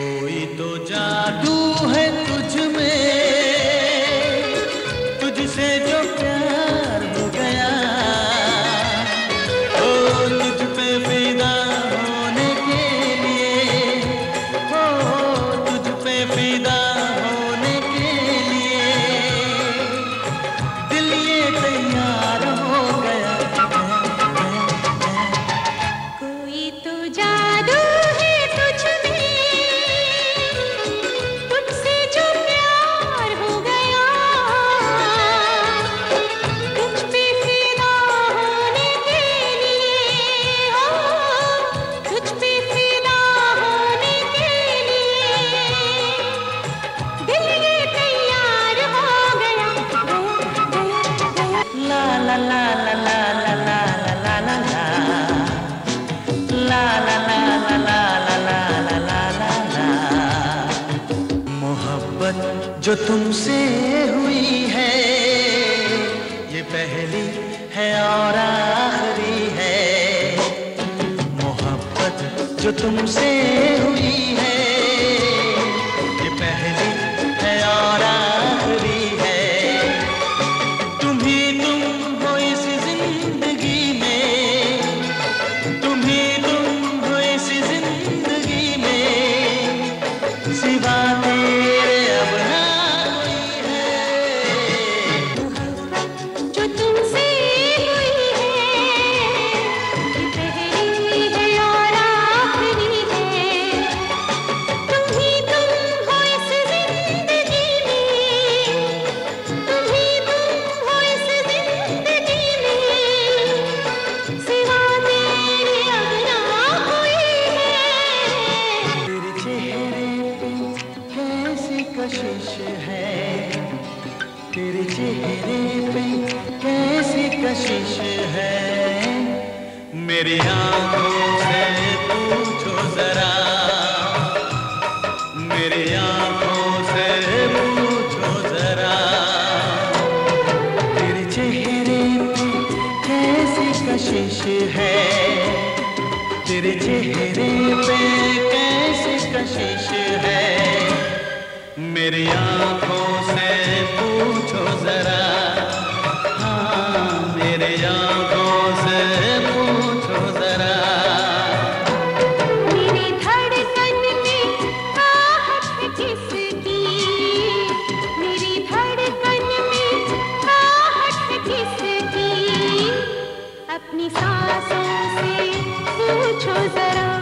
कोई मोहब्बत जो तुमसे हुई है ये पहली है और आखिरी है। मोहब्बत जो तुमसे कशिश है। तेरे चेहरे पे कैसी कशिश है? मेरी आँखों से पूछो जरा। मेरी आँखों से पूछो जरा। तेरे चेहरे पे कैसी कशिश है? तेरे चेहरे पे कैसी कशिश है? मेरी आँखों से पूछो जरा। हाँ मेरे से पूछो जरा। मेरी मेरी अपनी सांसों से पूछो जरा।